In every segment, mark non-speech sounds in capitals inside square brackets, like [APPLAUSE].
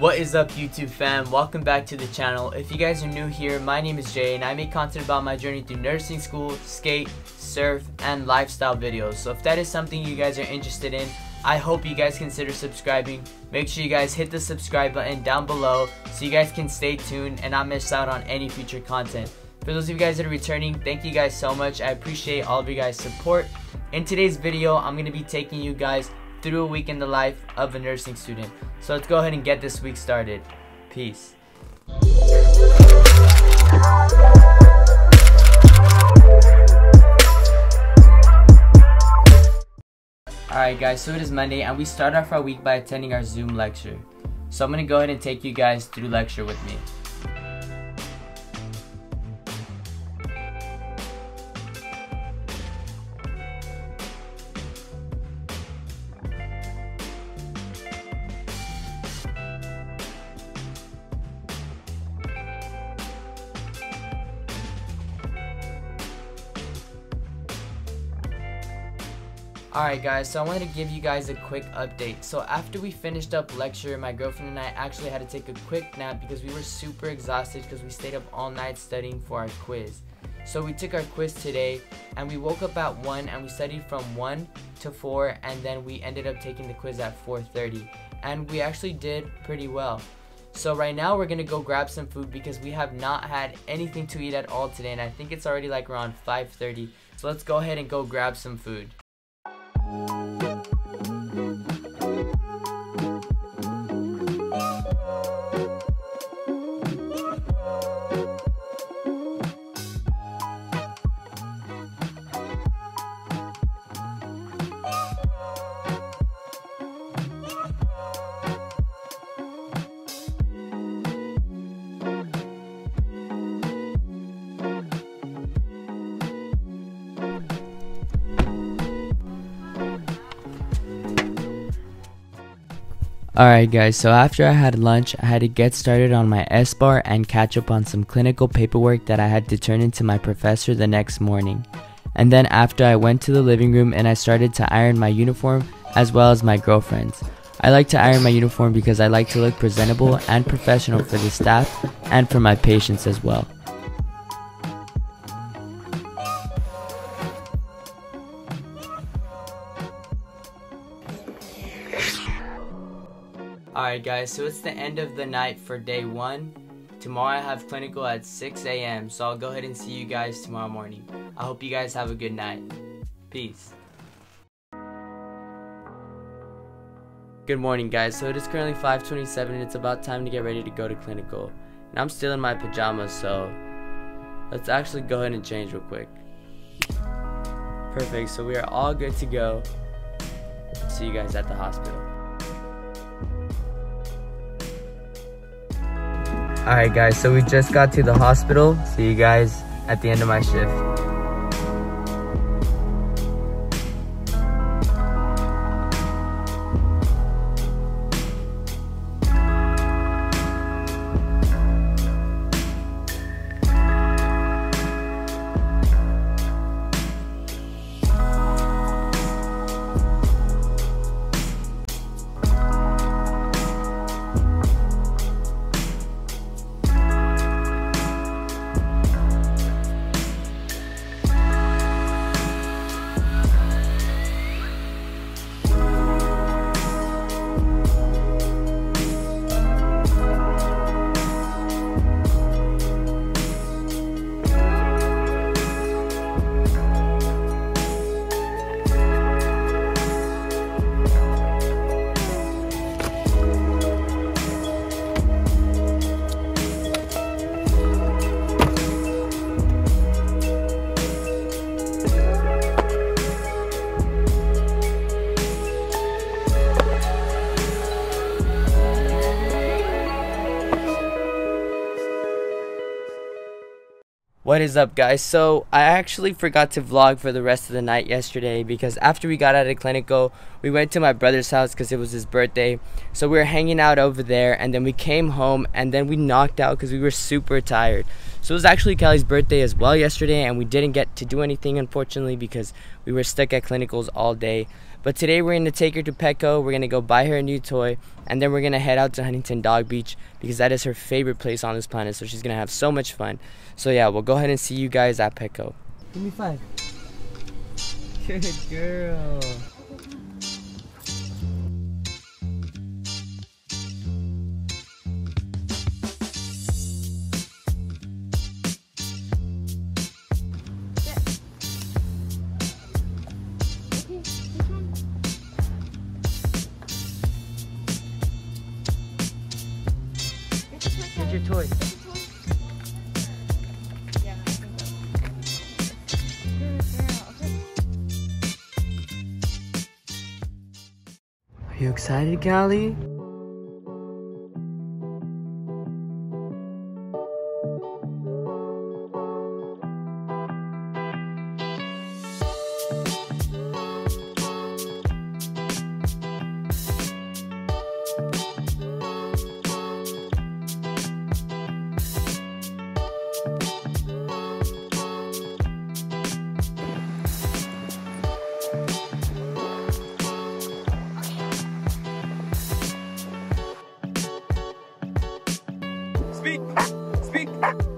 What is up YouTube fam? Welcome back to the channel. If you guys are new here, my name is Jay and I make content about my journey through nursing school, skate, surf, and lifestyle videos. So if that is something you guys are interested in, I hope you guys consider subscribing. Make sure you guys hit the subscribe button down below so you guys can stay tuned and not miss out on any future content. For those of you guys that are returning, thank you guys so much. I appreciate all of you guys' support. In today's video, I'm going to be taking you guys through a week in the life of a nursing student. So let's go ahead and get this week started. Peace. Alright guys, so it is Monday and we start off our week by attending our Zoom lecture. So I'm going to go ahead and take you guys through lecture with me. Alright guys, so I wanted to give you guys a quick update. So after we finished up lecture, my girlfriend and I actually had to take a quick nap because we were super exhausted because we stayed up all night studying for our quiz. So we took our quiz today and we woke up at 1 and we studied from 1 to 4 and then we ended up taking the quiz at 4.30 and we actually did pretty well. So right now we're gonna go grab some food because we have not had anything to eat at all today and I think it's already like around 5.30. So let's go ahead and go grab some food. Alright guys, so after I had lunch, I had to get started on my SBAR and catch up on some clinical paperwork that I had to turn into my professor the next morning. And then after I went to the living room and I started to iron my uniform as well as my girlfriend's. I like to iron my uniform because I like to look presentable and professional for the staff and for my patients as well. Alright guys, so it's the end of the night for day one. Tomorrow I have clinical at 6 a.m. So I'll go ahead and see you guys tomorrow morning. I hope you guys have a good night. Peace. Good morning guys, so it is currently 5.27 and it's about time to get ready to go to clinical. And I'm still in my pajamas, so let's actually go ahead and change real quick. Perfect, so we are all good to go. See you guys at the hospital. Alright guys, so we just got to the hospital. See you guys at the end of my shift. What is up guys? So I actually forgot to vlog for the rest of the night yesterday because after we got out of clinical, we went to my brother's house because it was his birthday. So we were hanging out over there and then we came home and then we knocked out because we were super tired. So it was actually Kelly's birthday as well yesterday and we didn't get to do anything unfortunately because we were stuck at clinicals all day. But today we're gonna take her to Petco. We're gonna go buy her a new toy, and then we're gonna head out to Huntington Dog Beach because that is her favorite place on this planet. So she's gonna have so much fun. So yeah, we'll go ahead and see you guys at Petco. Give me five. [LAUGHS] Good girl. Are you excited, Callie? Speak! Speak!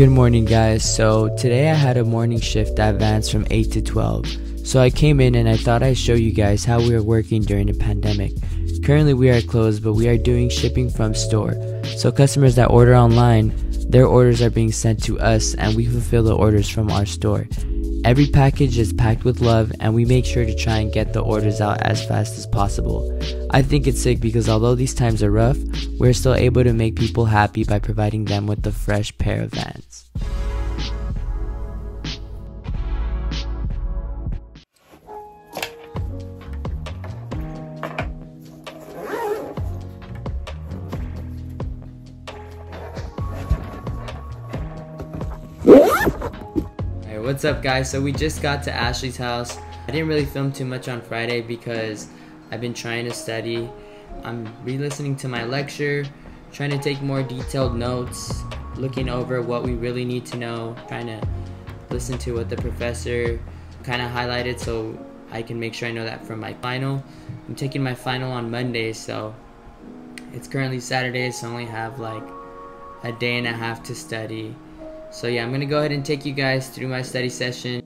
Good morning, guys. So, today I had a morning shift that advanced from 8 to 12. So, I came in and I thought I'd show you guys how we are working during the pandemic. Currently, we are closed, but we are doing shipping from store. So, customers that order online, their orders are being sent to us and we fulfill the orders from our store. Every package is packed with love and we make sure to try and get the orders out as fast as possible. I think it's sick because although these times are rough, we're still able to make people happy by providing them with a fresh pair of Vans. What's up guys? So we just got to Ashley's house. I didn't really film too much on Friday because I've been trying to study. I'm re-listening to my lecture, trying to take more detailed notes, looking over what we really need to know, trying to listen to what the professor kind of highlighted so I can make sure I know that from my final. I'm taking my final on Monday, so it's currently Saturday, so I only have like a day and a half to study. So yeah, I'm gonna go ahead and take you guys through my study session.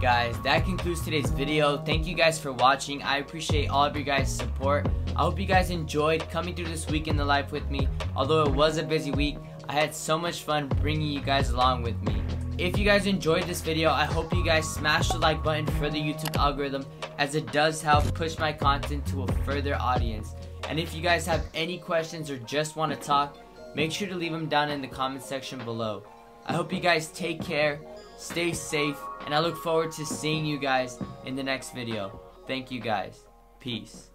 Guys, that concludes today's video. Thank you guys for watching. I appreciate all of you guys' support. I hope you guys enjoyed coming through this week in the life with me. Although it was a busy week, I had so much fun bringing you guys along with me. If you guys enjoyed this video, I hope you guys smash the like button for the YouTube algorithm as it does help push my content to a further audience. And if you guys have any questions or just want to talk, make sure to leave them down in the comment section below. I hope you guys take care, stay safe, and I look forward to seeing you guys in the next video. Thank you guys. Peace.